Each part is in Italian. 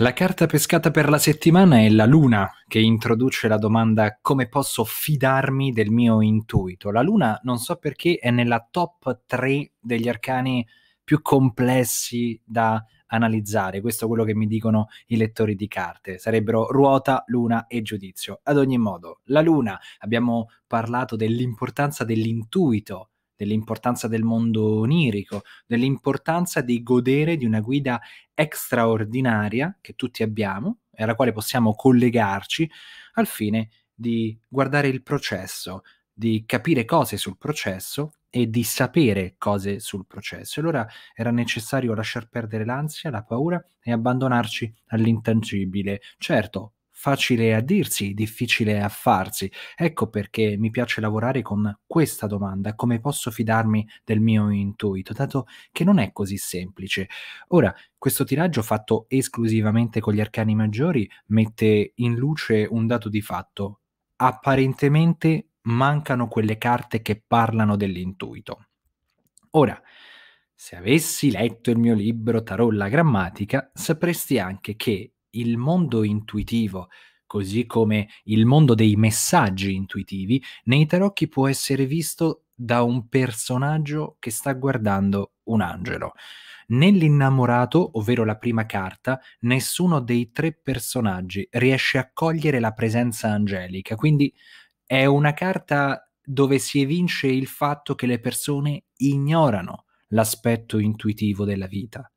La carta pescata per la settimana è la luna che introduce la domanda come posso fidarmi del mio intuito. La luna non so perché è nella top 3 degli arcani più complessi da analizzare, questo è quello che mi dicono i lettori di carte, sarebbero ruota, luna e giudizio. Ad ogni modo, la luna, abbiamo parlato dell'importanza dell'intuito, dell'importanza del mondo onirico, dell'importanza di godere di una guida straordinaria che tutti abbiamo e alla quale possiamo collegarci al fine di guardare il processo, di capire cose sul processo e di sapere cose sul processo. Allora era necessario lasciar perdere l'ansia, la paura e abbandonarci all'intangibile. Certo, facile a dirsi, difficile a farsi. Ecco perché mi piace lavorare con questa domanda, come posso fidarmi del mio intuito, dato che non è così semplice. Ora, questo tiraggio fatto esclusivamente con gli arcani maggiori mette in luce un dato di fatto. Apparentemente mancano quelle carte che parlano dell'intuito. Ora, se avessi letto il mio libro Tarot la grammatica, sapresti anche che il mondo intuitivo, così come il mondo dei messaggi intuitivi, nei tarocchi può essere visto da un personaggio che sta guardando un angelo. Nell'innamorato, ovvero la prima carta, nessuno dei tre personaggi riesce a cogliere la presenza angelica, quindi è una carta dove si evince il fatto che le persone ignorano l'aspetto intuitivo della vita.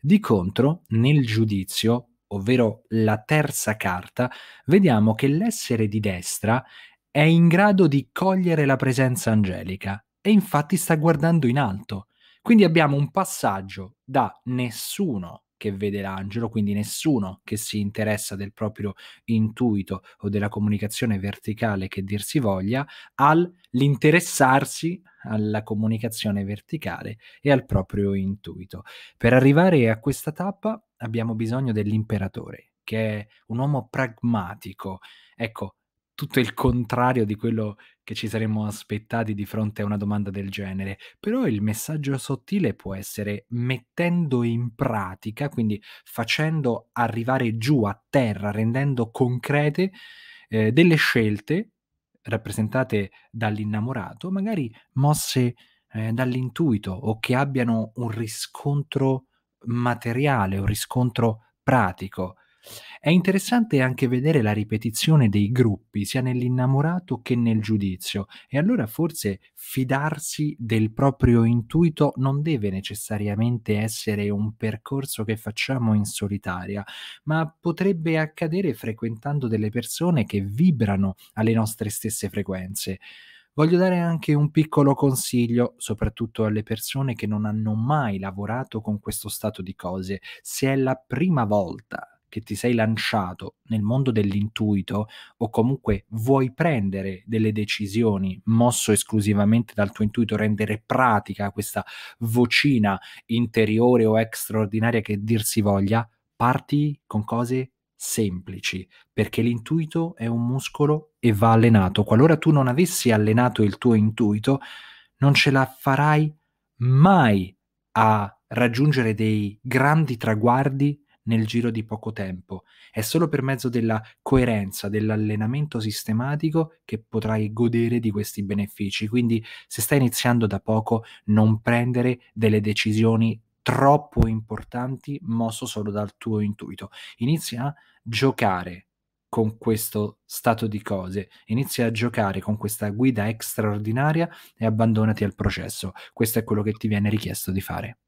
Di contro, nel giudizio ovvero la terza carta, vediamo che l'essere di destra è in grado di cogliere la presenza angelica e infatti sta guardando in alto. Quindi abbiamo un passaggio da nessuno che vede l'angelo, quindi nessuno che si interessa del proprio intuito o della comunicazione verticale che dir si voglia, all'interessarsi alla comunicazione verticale e al proprio intuito. Per arrivare a questa tappa abbiamo bisogno dell'imperatore, che è un uomo pragmatico. Ecco, tutto il contrario di quello che ci saremmo aspettati di fronte a una domanda del genere. Però il messaggio sottile può essere mettendo in pratica, quindi facendo arrivare giù a terra, rendendo concrete eh, delle scelte rappresentate dall'innamorato, magari mosse eh, dall'intuito o che abbiano un riscontro materiale, un riscontro pratico. È interessante anche vedere la ripetizione dei gruppi, sia nell'innamorato che nel giudizio, e allora forse fidarsi del proprio intuito non deve necessariamente essere un percorso che facciamo in solitaria, ma potrebbe accadere frequentando delle persone che vibrano alle nostre stesse frequenze. Voglio dare anche un piccolo consiglio, soprattutto alle persone che non hanno mai lavorato con questo stato di cose. Se è la prima volta che ti sei lanciato nel mondo dell'intuito o comunque vuoi prendere delle decisioni mosso esclusivamente dal tuo intuito, rendere pratica questa vocina interiore o straordinaria che dir si voglia, parti con cose semplici, perché l'intuito è un muscolo e va allenato. Qualora tu non avessi allenato il tuo intuito, non ce la farai mai a raggiungere dei grandi traguardi nel giro di poco tempo. È solo per mezzo della coerenza, dell'allenamento sistematico che potrai godere di questi benefici. Quindi se stai iniziando da poco, non prendere delle decisioni troppo importanti mosso solo dal tuo intuito. Inizia a giocare con questo stato di cose, inizia a giocare con questa guida straordinaria e abbandonati al processo. Questo è quello che ti viene richiesto di fare.